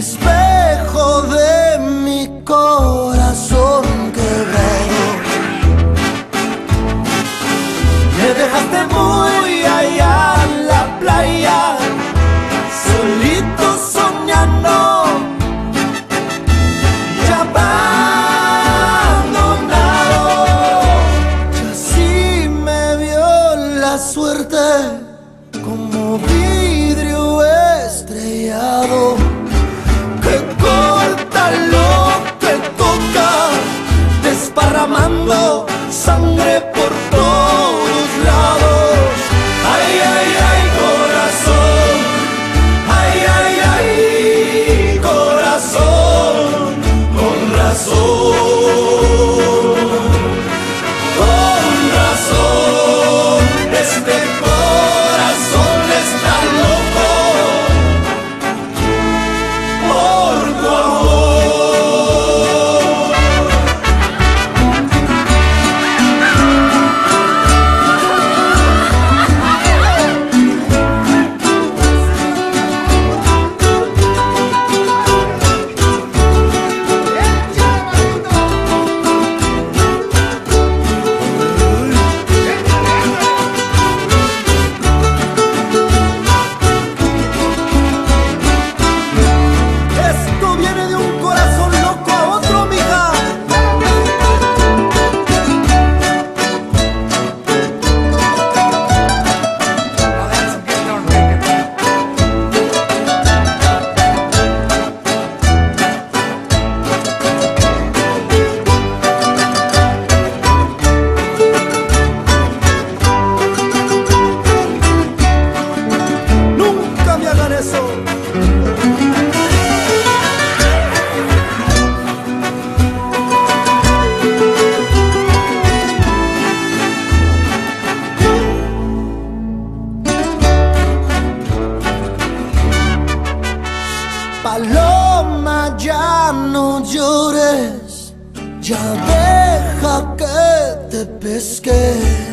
espejo de mi corazón quebrado. Me dejaste muy allá en la playa, solito soñando. y abandonado. Y así me vio la suerte que corta lo que toca, desparramando sangre por todos Paloma, ya no llores, ya deja que te pesque.